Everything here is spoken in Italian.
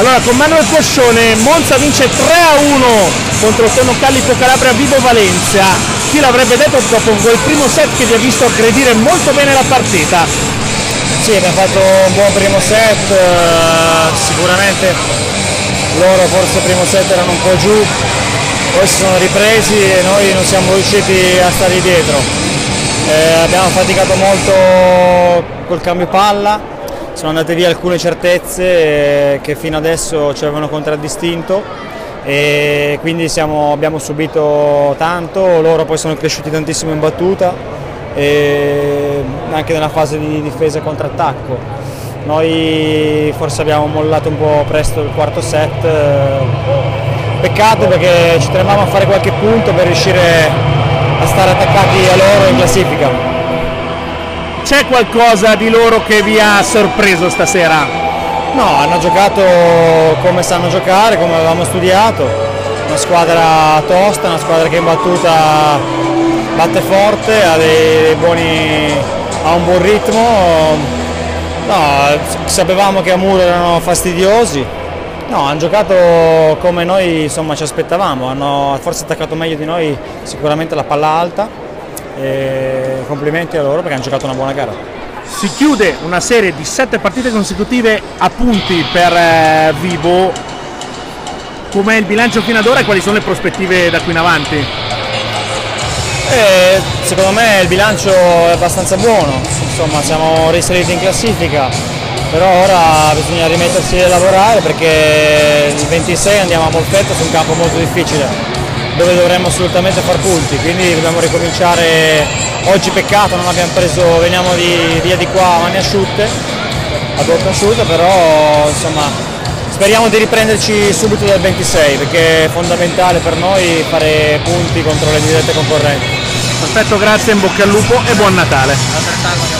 Allora con Manuel Coscione Monza vince 3 a 1 contro Tono Callipo Calabria Vivo Valencia. Chi l'avrebbe detto dopo quel primo set che vi ha visto aggredire molto bene la partita? Sì, abbiamo fatto un buon primo set, eh, sicuramente loro forse il primo set erano un po' giù, poi si sono ripresi e noi non siamo riusciti a stare dietro. Eh, abbiamo faticato molto col cambio palla, sono andate via alcune certezze eh, che fino adesso ci avevano contraddistinto e quindi siamo, abbiamo subito tanto, loro poi sono cresciuti tantissimo in battuta e anche nella fase di difesa e contrattacco. Noi forse abbiamo mollato un po' presto il quarto set, eh, peccato perché ci tenevamo a fare qualche punto per riuscire a stare attaccati a loro in classifica. C'è qualcosa di loro che vi ha sorpreso stasera? No, hanno giocato come sanno giocare, come avevamo studiato, una squadra tosta, una squadra che in battuta batte forte, ha, dei buoni, ha un buon ritmo, no, sapevamo che a muro erano fastidiosi, no, hanno giocato come noi insomma, ci aspettavamo, hanno forse attaccato meglio di noi sicuramente la palla alta e complimenti a loro perché hanno giocato una buona gara. Si chiude una serie di sette partite consecutive a punti per eh, Vivo. Com'è il bilancio fino ad ora e quali sono le prospettive da qui in avanti? Eh, secondo me il bilancio è abbastanza buono, insomma siamo risaliti in classifica, però ora bisogna rimettersi a lavorare perché il 26 andiamo a Molfetta su un campo molto difficile dove dovremmo assolutamente far punti, quindi dobbiamo ricominciare, oggi peccato non abbiamo preso, veniamo di, via di qua a mani asciutte, a bocca asciutta, però insomma speriamo di riprenderci subito dal 26 perché è fondamentale per noi fare punti contro le dirette concorrenti. Perfetto, grazie, in bocca al lupo e buon Natale.